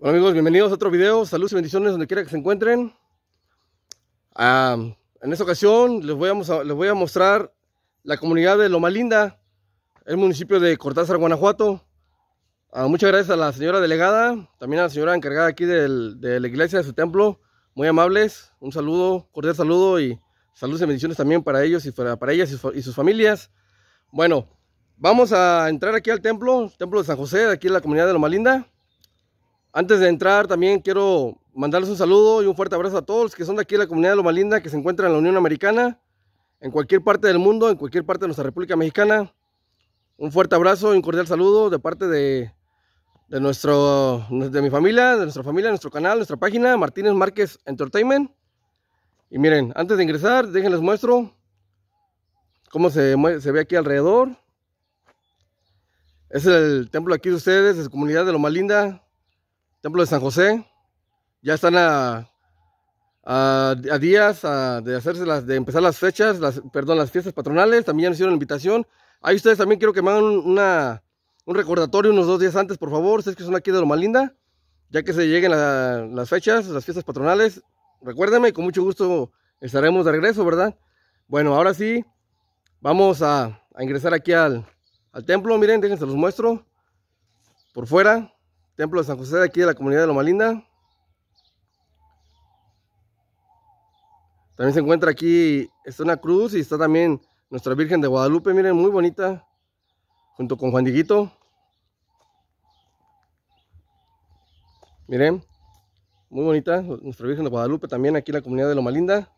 Bueno amigos, bienvenidos a otro video. Saludos y bendiciones donde quiera que se encuentren. Ah, en esta ocasión les voy, a, mostrar la comunidad de Loma Linda, el municipio de Cortázar, Guanajuato. Ah, muchas gracias a la señora delegada, también a la señora encargada aquí de la iglesia de su templo. Muy amables. Un saludo, cordial saludo y saludos y bendiciones también para ellos y para, para ellas y, sus familias. Bueno, vamos a entrar aquí al templo, templo de San José, aquí en la comunidad de Loma Linda. Antes de entrar también quiero mandarles un saludo y un fuerte abrazo a todos los que son de aquí de la comunidad de Loma Linda, que se encuentran en la Unión Americana, en cualquier parte del mundo, en cualquier parte de nuestra República Mexicana. Un fuerte abrazo y un cordial saludo de parte de, de, nuestro, de mi familia, de nuestra familia, nuestro canal, nuestra página, Martínez Márquez Entertainment. Y miren, antes de ingresar, déjenles muestro cómo se, se ve aquí alrededor. Es el templo aquí de ustedes, de su comunidad de Loma Linda, Templo de San José. Ya están a, a, días de hacerse las, de empezar las fechas, las, perdón, las fiestas patronales. También ya nos hicieron la invitación. Ahí ustedes también quiero que me hagan una, un recordatorio unos dos días antes, por favor. Ustedes que son aquí de Loma Linda. Ya que se lleguen las fechas, las fiestas patronales. Recuérdenme, con mucho gusto estaremos de regreso, ¿verdad? Bueno, ahora sí, vamos a, a ingresar aquí al, al templo. Miren, déjense los muestro. Por fuera. Templo de San José de aquí de la comunidad de Loma Linda. También se encuentra aquí, está una cruz y está también nuestra Virgen de Guadalupe, miren, muy bonita, junto con Juan Diguito. Miren, muy bonita, nuestra Virgen de Guadalupe también aquí en la comunidad de Loma Linda.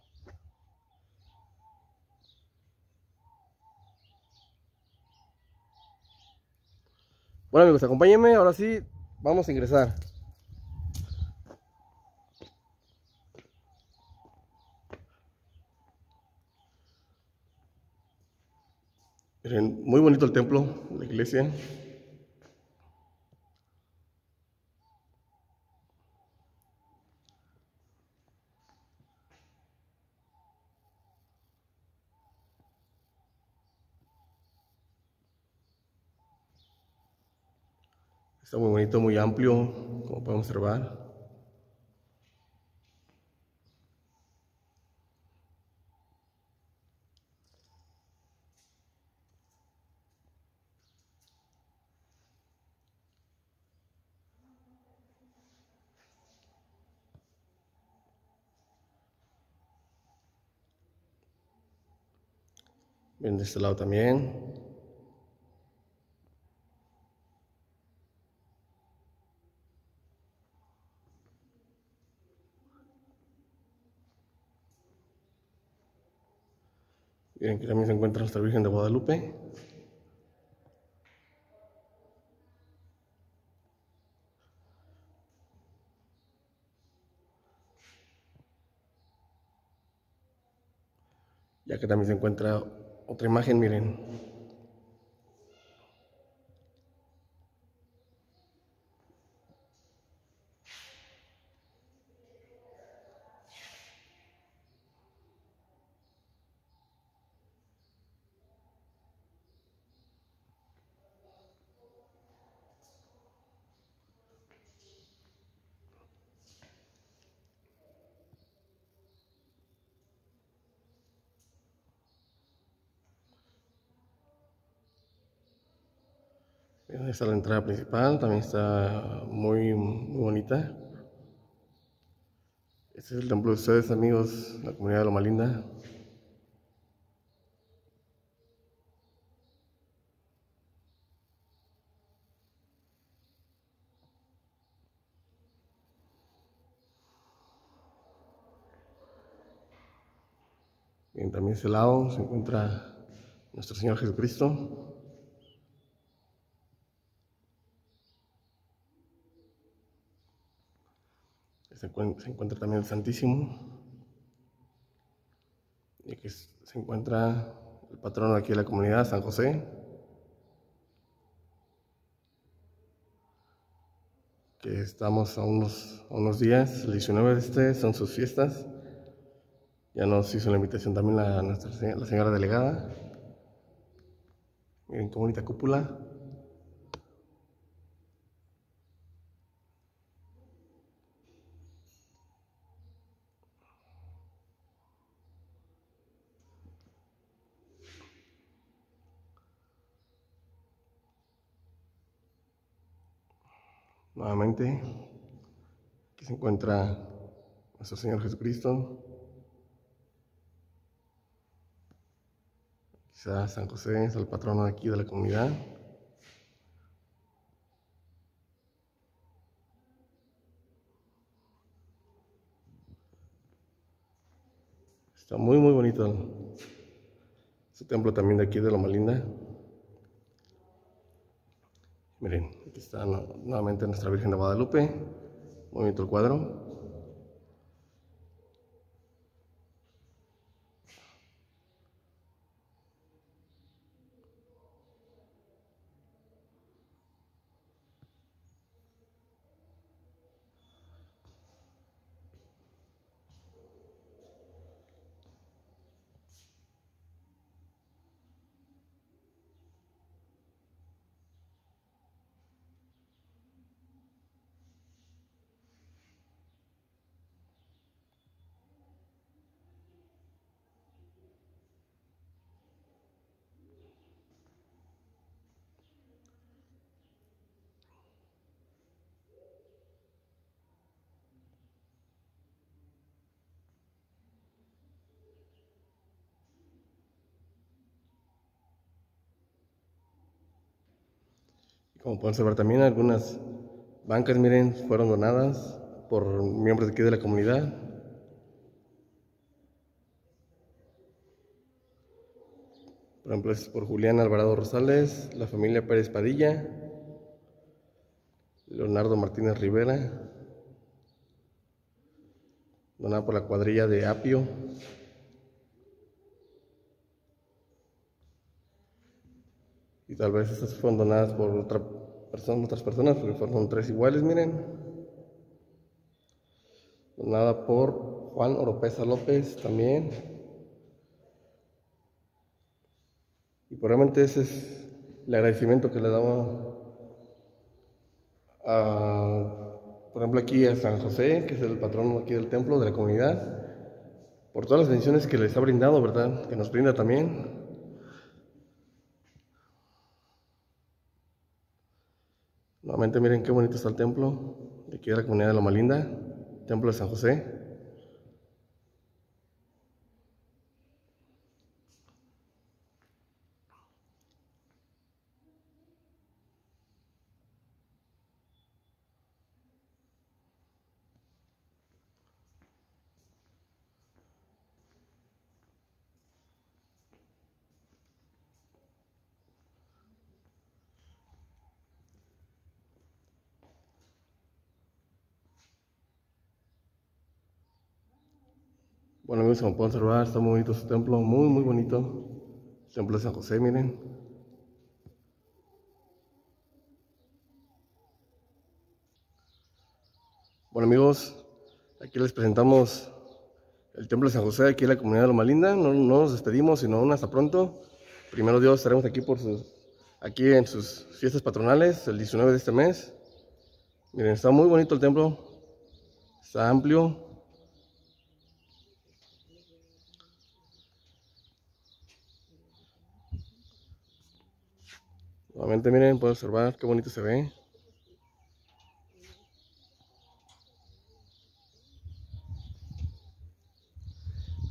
Bueno amigos, acompáñenme, ahora sí, Vamos a ingresar. Miren, muy bonito el templo, la iglesia. Está muy bonito, muy amplio, como podemos observar. Bien, de este lado también. Miren que también se encuentra nuestra Virgen de Guadalupe. Ya que también se encuentra otra imagen, miren. Esta es la entrada principal, también está muy, bonita. Este es el templo de ustedes, amigos, la comunidad de Loma Linda. Bien, también ese lado se encuentra nuestro Señor Jesucristo. Se encuentra, también el Santísimo. Y aquí se encuentra el patrono aquí de la comunidad, San José. Que estamos a unos, unos días, el 19 de este son sus fiestas. Ya nos hizo la invitación también la, nuestra, la señora delegada. Miren qué bonita cúpula. Nuevamente, aquí se encuentra nuestro Señor Jesucristo. Quizás San José es el patrono de aquí de la comunidad. Está muy muy bonito este templo también de aquí de Loma Linda. Miren, aquí está nuevamente nuestra Virgen de Guadalupe. Bonito el cuadro. Como pueden observar también algunas bancas, miren, fueron donadas por miembros de aquí de la comunidad. Por ejemplo, es por Julián Alvarado Rosales, la familia Pérez Padilla, Leonardo Martínez Rivera, donada por la cuadrilla de Apio. Y tal vez estas fueron donadas por otra persona, otras personas, porque fueron tres iguales, miren. Donada por Juan Oropesa López también. Y probablemente ese es el agradecimiento que le daba a, por ejemplo, aquí a San José, que es el patrón aquí del templo, de la comunidad, por todas las bendiciones que les ha brindado, ¿verdad? Que nos brinda también. Nuevamente miren qué bonito está el templo de aquí de la comunidad de Loma Linda, templo de San José. Bueno amigos, como pueden observar, está muy bonito su templo, muy muy bonito. El templo de San José, miren. Bueno amigos, aquí les presentamos el templo de San José, aquí en la comunidad de Loma Linda. No, nos despedimos, sino aún hasta pronto. Primero Dios, estaremos aquí por sus, aquí en sus fiestas patronales, el 19 de este mes. Miren, está muy bonito el templo, está amplio, Nuevamente miren, pueden observar qué bonito se ve.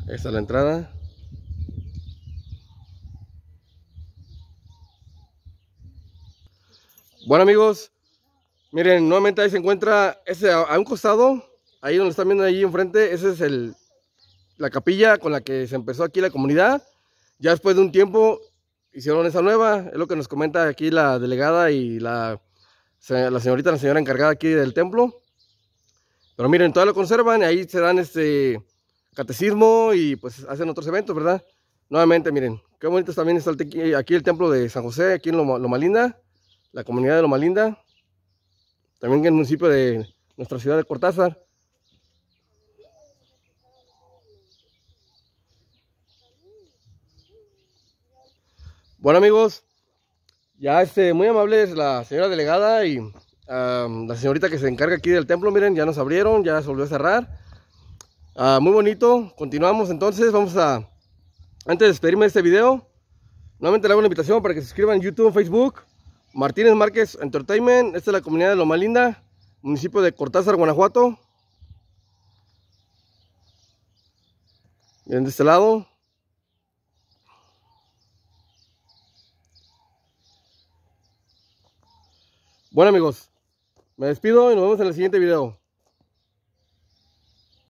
Ahí está la entrada. Bueno amigos, miren, nuevamente ahí se encuentra ese a, un costado, ahí donde están viendo ahí enfrente, esa es el, la capilla con la que se empezó aquí la comunidad. Ya después de un tiempo hicieron esa nueva, es lo que nos comenta aquí la delegada y la, la señorita, la señora encargada aquí del templo. Pero miren, todavía lo conservan, ahí se dan este catecismo y pues hacen otros eventos, ¿verdad? Nuevamente, miren, qué bonito también está aquí el templo de San José, aquí en Loma, Linda, la comunidad de Loma Linda. También en el municipio de nuestra ciudad de Cortázar. Bueno amigos, ya este, muy amable es la señora delegada y la señorita que se encarga aquí del templo, miren, ya nos abrieron, ya se volvió a cerrar. Ah, muy bonito, continuamos entonces, vamos a, antes de despedirme de este video, nuevamente le hago una invitación para que se suscriban en YouTube, Facebook, Martínez Márquez Entertainment, esta es la comunidad de Loma Linda. municipio de Cortázar, Guanajuato. Miren de este lado. Bueno amigos, me despido y nos vemos en el siguiente video.